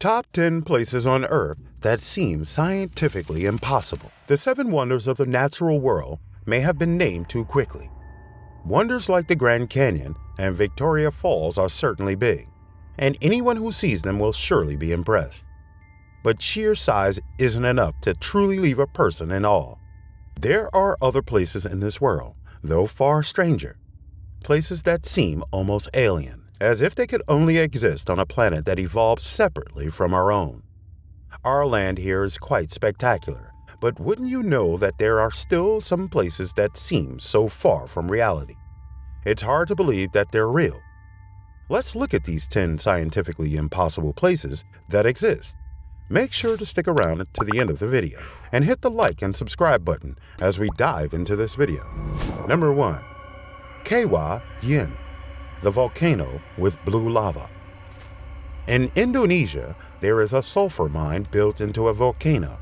Top 10 places on Earth that seem scientifically impossible. The seven wonders of the natural world may have been named too quickly. Wonders like the Grand Canyon and Victoria Falls are certainly big, and anyone who sees them will surely be impressed. But sheer size isn't enough to truly leave a person in awe. There are other places in this world, though far stranger, places that seem almost alien, as if they could only exist on a planet that evolved separately from our own. Our land here is quite spectacular, but wouldn't you know that there are still some places that seem so far from reality? It's hard to believe that they're real. Let's look at these 10 scientifically impossible places that exist. Make sure to stick around to the end of the video and hit the like and subscribe button as we dive into this video. Number 1. Kawah Ijen, the volcano with blue lava. In Indonesia, there is a sulfur mine built into a volcano,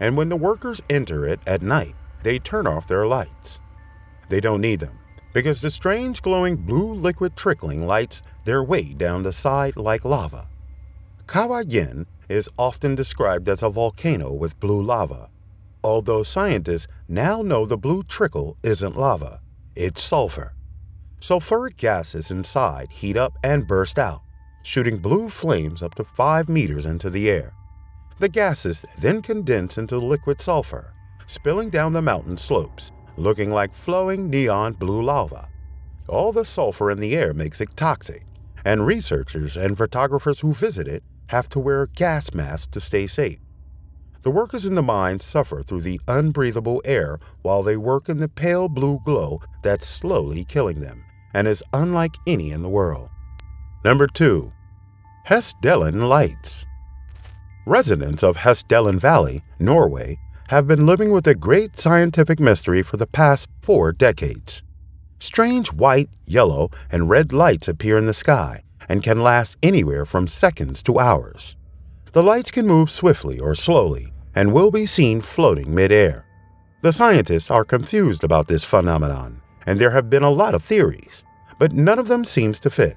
and when the workers enter it at night, they turn off their lights. They don't need them because the strange glowing blue liquid trickling lights their way down the side like lava. Kawah Ijen is often described as a volcano with blue lava, although scientists now know the blue trickle isn't lava, it's sulfur. Sulfuric gases inside heat up and burst out, shooting blue flames up to 5 meters into the air. The gases then condense into liquid sulfur, spilling down the mountain slopes, looking like flowing neon blue lava. All the sulfur in the air makes it toxic, and researchers and photographers who visit it have to wear gas masks to stay safe. The workers in the mine suffer through the unbreathable air while they work in the pale blue glow that's slowly killing them and is unlike any in the world. Number 2. Hessdalen Lights Residents of Hessdalen Valley, Norway, have been living with a great scientific mystery for the past four decades. Strange white, yellow, and red lights appear in the sky and can last anywhere from seconds to hours. The lights can move swiftly or slowly and will be seen floating midair. The scientists are confused about this phenomenon, and there have been a lot of theories, but none of them seems to fit.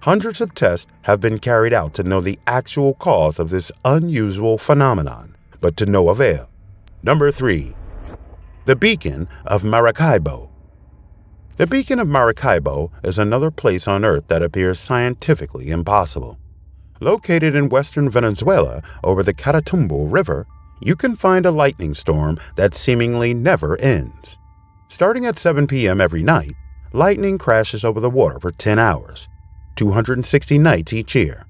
Hundreds of tests have been carried out to know the actual cause of this unusual phenomenon, but to no avail. Number 3. The Beacon of Maracaibo The Beacon of Maracaibo is another place on Earth that appears scientifically impossible. Located in western Venezuela over the Catatumbo River, you can find a lightning storm that seemingly never ends. Starting at 7 p.m. every night, lightning crashes over the water for 10 hours, 260 nights each year.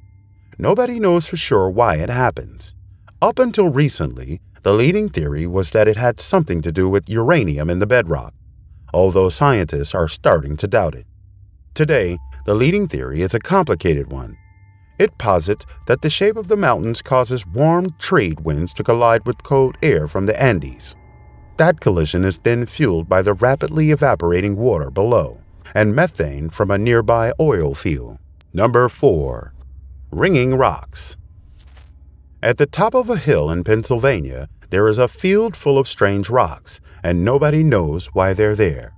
Nobody knows for sure why it happens. Up until recently, the leading theory was that it had something to do with uranium in the bedrock, although scientists are starting to doubt it. Today, the leading theory is a complicated one. It posits that the shape of the mountains causes warm trade winds to collide with cold air from the Andes. That collision is then fueled by the rapidly evaporating water below and methane from a nearby oil field. Number 4. Ringing Rocks At the top of a hill in Pennsylvania, there is a field full of strange rocks, and nobody knows why they're there.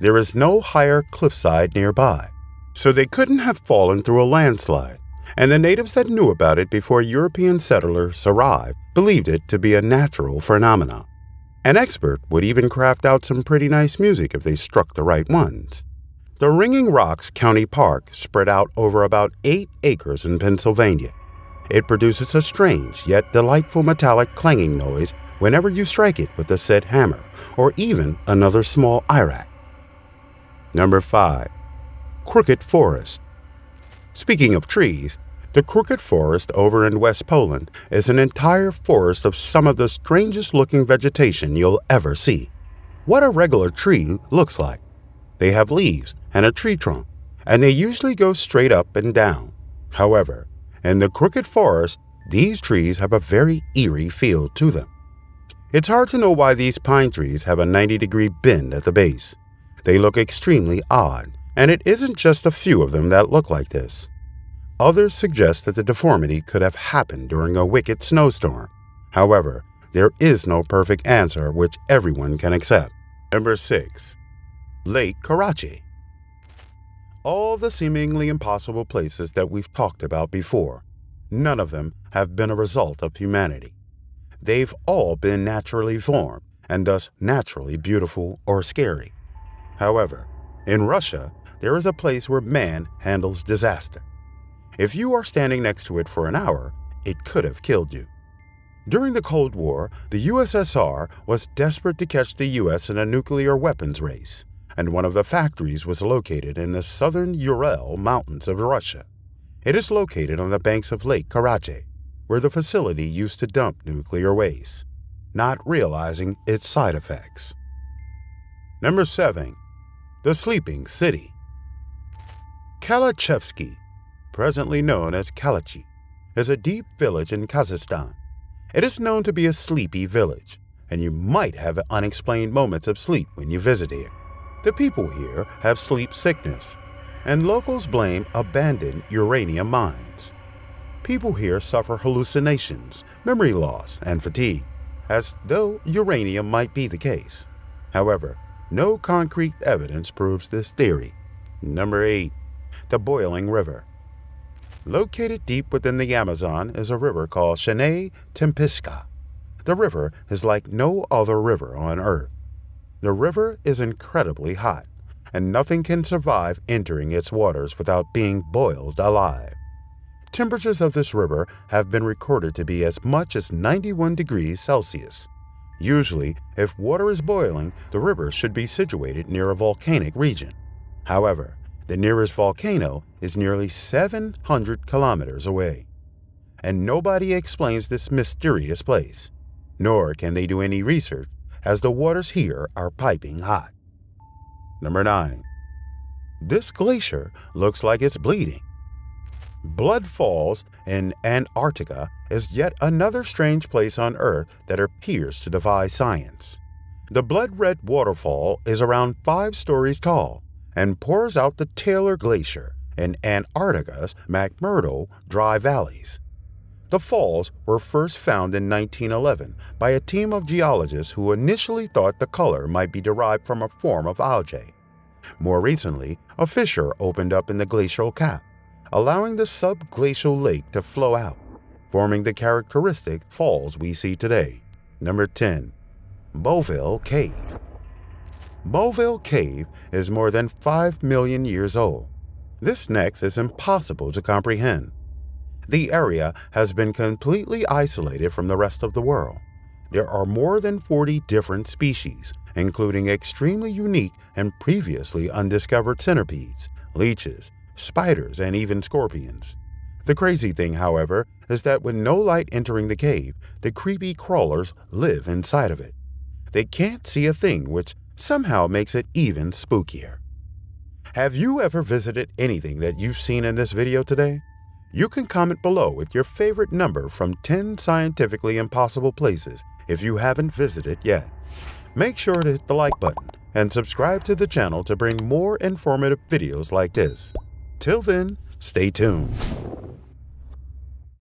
There is no higher cliffside nearby, so they couldn't have fallen through a landslide, and the natives that knew about it before European settlers arrived believed it to be a natural phenomenon. An expert would even craft out some pretty nice music if they struck the right ones. The Ringing Rocks County Park spread out over about 8 acres in Pennsylvania it produces a strange yet delightful metallic clanging noise whenever you strike it with a set hammer or even another small irak. Number 5. Crooked Forest Speaking of trees, the Crooked Forest over in West Poland is an entire forest of some of the strangest looking vegetation you'll ever see. What a regular tree looks like. They have leaves and a tree trunk, and they usually go straight up and down. However, in the crooked forest, these trees have a very eerie feel to them. It's hard to know why these pine trees have a 90 degree bend at the base. They look extremely odd, and it isn't just a few of them that look like this. Others suggest that the deformity could have happened during a wicked snowstorm. However, there is no perfect answer which everyone can accept. Number 6. Lake Karachay all the seemingly impossible places that we've talked about before. none of them have been a result of humanity. They've all been naturally formed and thus naturally beautiful or scary. However, in Russia, there is a place where man handles disaster. If you are standing next to it for an hour, it could have killed you. During the Cold War, the USSR was desperate to catch the US in a nuclear weapons race, and one of the factories was located in the southern Ural Mountains of Russia. It is located on the banks of Lake Karachay, where the facility used to dump nuclear waste, not realizing its side effects. Number 7. The Sleeping City Kalachevsky, presently known as Kalachi, is a deep village in Kazakhstan. It is known to be a sleepy village, and you might have unexplained moments of sleep when you visit here. The people here have sleep sickness, and locals blame abandoned uranium mines. People here suffer hallucinations, memory loss, and fatigue, as though uranium might be the case. However, no concrete evidence proves this theory. Number 8. The Boiling River Located deep within the Amazon is a river called Shenai Tempisca. The river is like no other river on Earth. The river is incredibly hot, and nothing can survive entering its waters without being boiled alive. Temperatures of this river have been recorded to be as much as 91 degrees Celsius. Usually, if water is boiling, the river should be situated near a volcanic region. However, the nearest volcano is nearly 700 kilometers away. And nobody explains this mysterious place, nor can they do any research as the waters here are piping hot. Number 9. This glacier looks like it's bleeding. Blood Falls in Antarctica is yet another strange place on Earth that appears to defy science. The blood red waterfall is around five stories tall and pours out the Taylor Glacier in Antarctica's McMurdo dry valleys. The falls were first found in 1911 by a team of geologists who initially thought the color might be derived from a form of algae. More recently, a fissure opened up in the glacial cap, allowing the subglacial lake to flow out, forming the characteristic falls we see today. Number 10. Movile Cave Movile Cave is more than 5 million years old. This next is impossible to comprehend. The area has been completely isolated from the rest of the world. There are more than 40 different species, including extremely unique and previously undiscovered centipedes, leeches, spiders, and even scorpions. The crazy thing, however, is that with no light entering the cave, the creepy crawlers live inside of it. They can't see a thing, which somehow makes it even spookier. Have you ever visited anything that you've seen in this video today? You can comment below with your favorite number from 10 scientifically impossible places if you haven't visited yet. Make sure to hit the like button and subscribe to the channel to bring more informative videos like this. Till then, stay tuned.